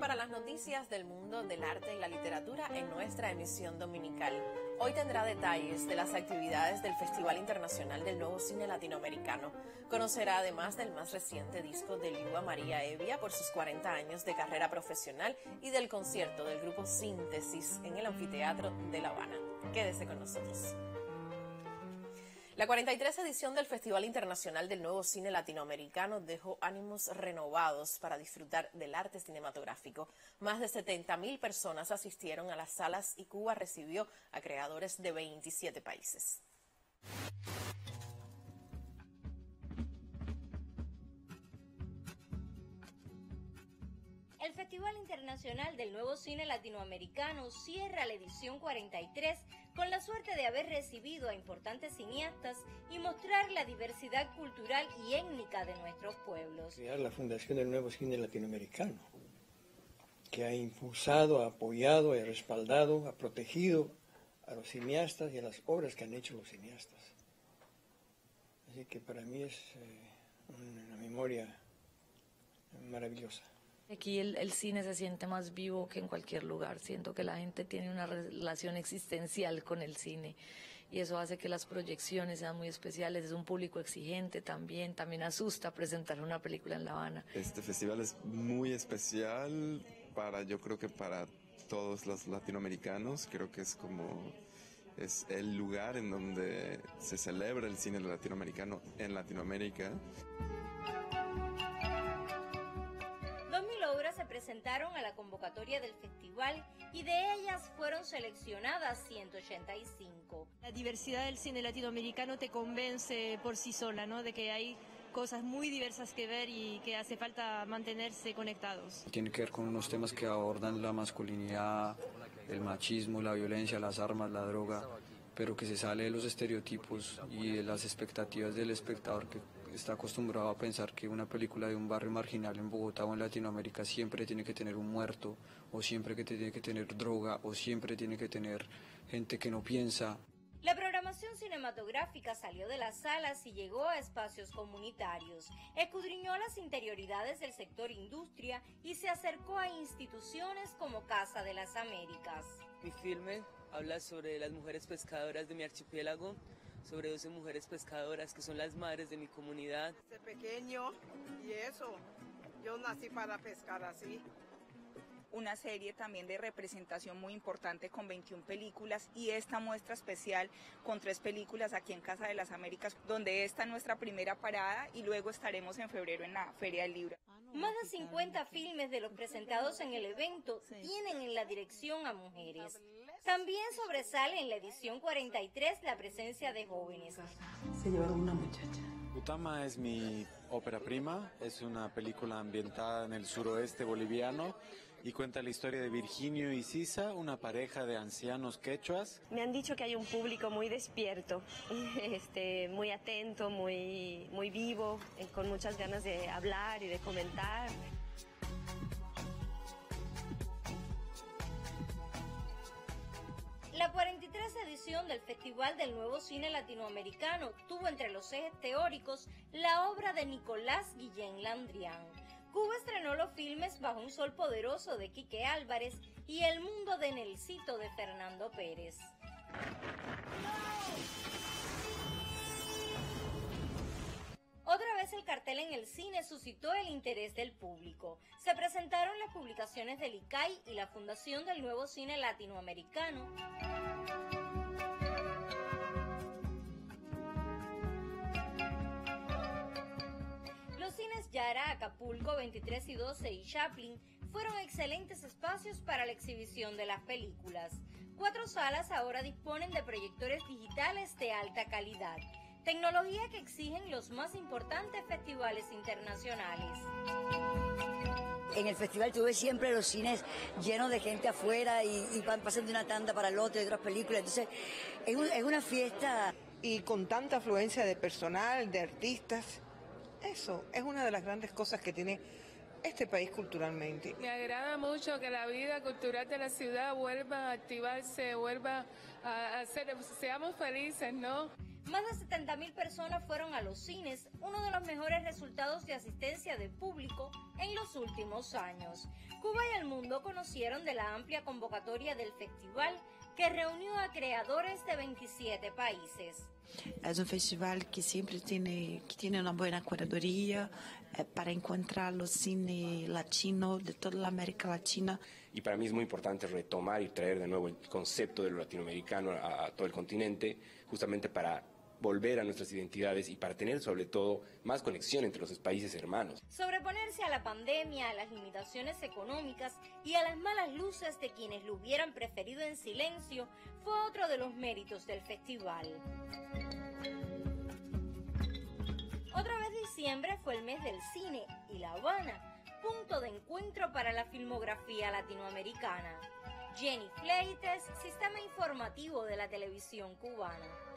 Para las noticias del mundo del arte y la literatura en nuestra emisión dominical. Hoy tendrá detalles de las actividades del Festival Internacional del Nuevo Cine Latinoamericano. Conocerá además del más reciente disco de Lua María Evia por sus 40 años de carrera profesional y del concierto del grupo Síntesis en el Anfiteatro de La Habana. Quédese con nosotros. La 43 edición del Festival Internacional del Nuevo Cine Latinoamericano dejó ánimos renovados para disfrutar del arte cinematográfico. Más de 70 mil personas asistieron a las salas y Cuba recibió a creadores de 27 países. El Festival Internacional del Nuevo Cine Latinoamericano cierra la edición 43 con la suerte de haber recibido a importantes cineastas y mostrar la diversidad cultural y étnica de nuestros pueblos. La Fundación del Nuevo Cine Latinoamericano, que ha impulsado, ha apoyado, ha respaldado, ha protegido a los cineastas y a las obras que han hecho los cineastas. Así que para mí es eh, una memoria maravillosa. Aquí el, cine se siente más vivo que en cualquier lugar. Siento que la gente tiene una relación existencial con el cine y eso hace que las proyecciones sean muy especiales. Es un público exigente también, también asusta presentar una película en La Habana. Este festival es muy especial para, yo creo que para todos los latinoamericanos. Creo que es como es el lugar en donde se celebra el cine latinoamericano en Latinoamérica. Se presentaron a la convocatoria del festival y de ellas fueron seleccionadas 185. La diversidad del cine latinoamericano te convence por sí sola, ¿no? De que hay cosas muy diversas que ver y que hace falta mantenerse conectados. Tiene que ver con unos temas que abordan la masculinidad, el machismo, la violencia, las armas, la droga, pero que se sale de los estereotipos y de las expectativas del espectador que está acostumbrado a pensar que una película de un barrio marginal en Bogotá o en Latinoamérica siempre tiene que tener un muerto, o siempre que tiene que tener droga, o siempre tiene que tener gente que no piensa. La programación cinematográfica salió de las salas y llegó a espacios comunitarios, escudriñó las interioridades del sector industria y se acercó a instituciones como Casa de las Américas. Mi filme habla sobre las mujeres pescadoras de mi archipiélago, sobre 12 mujeres pescadoras que son las madres de mi comunidad. Desde pequeño y eso, yo nací para pescar así. Una serie también de representación muy importante con 21 películas y esta muestra especial con tres películas aquí en Casa de las Américas, donde esta es nuestra primera parada y luego estaremos en febrero en la Feria del Libro. Más de 50 filmes de los presentados en el evento tienen en la dirección a mujeres. También sobresale en la edición 43 la presencia de jóvenes. Se llevaron una muchacha. Utama es mi ópera prima, es una película ambientada en el suroeste boliviano y cuenta la historia de Virginio y Sisa, una pareja de ancianos quechuas. Me han dicho que hay un público muy despierto, este, muy atento, muy, muy vivo, eh, con muchas ganas de hablar y de comentar. Del Festival del Nuevo Cine Latinoamericano tuvo entre los ejes teóricos la obra de Nicolás Guillén Landrián. Cuba estrenó los filmes Bajo un Sol Poderoso de Quique Álvarez y El Mundo de Nelsito de Fernando Pérez. Otra vez el cartel en el cine suscitó el interés del público. Se presentaron las publicaciones del ICAI y la Fundación del Nuevo Cine Latinoamericano. Cines Yara, Acapulco, 23 y 12 y Chaplin fueron excelentes espacios para la exhibición de las películas. Cuatro salas ahora disponen de proyectores digitales de alta calidad tecnología que exigen los más importantes festivales internacionales. En el festival tuve siempre los cines llenos de gente afuera y, van pasando de una tanda para el otro, de otras películas. Entonces, es, es una fiesta. Y con tanta afluencia de personal, de artistas, eso es una de las grandes cosas que tiene este país culturalmente. Me agrada mucho que la vida cultural de la ciudad vuelva a activarse, vuelva a hacer, seamos felices, ¿no? Más de 70.000 personas fueron a los cines, uno de los mejores resultados de asistencia de público en los últimos años. Cuba y el mundo conocieron de la amplia convocatoria del festival que reunió a creadores de 27 países. Es un festival que siempre tiene, que tiene una buena curaduría eh, para encontrar los cine latino de toda la América Latina. Y para mí es muy importante retomar y traer de nuevo el concepto de lo latinoamericano a, a todo el continente, justamente para volver a nuestras identidades y para tener sobre todo más conexión entre los países hermanos. Sobreponerse a la pandemia, a las limitaciones económicas y a las malas luces de quienes lo hubieran preferido en silencio fue otro de los méritos del festival. Otra vez diciembre fue el mes del cine y La Habana, punto de encuentro para la filmografía latinoamericana. Jenny Fleites, Sistema Informativo de la Televisión Cubana.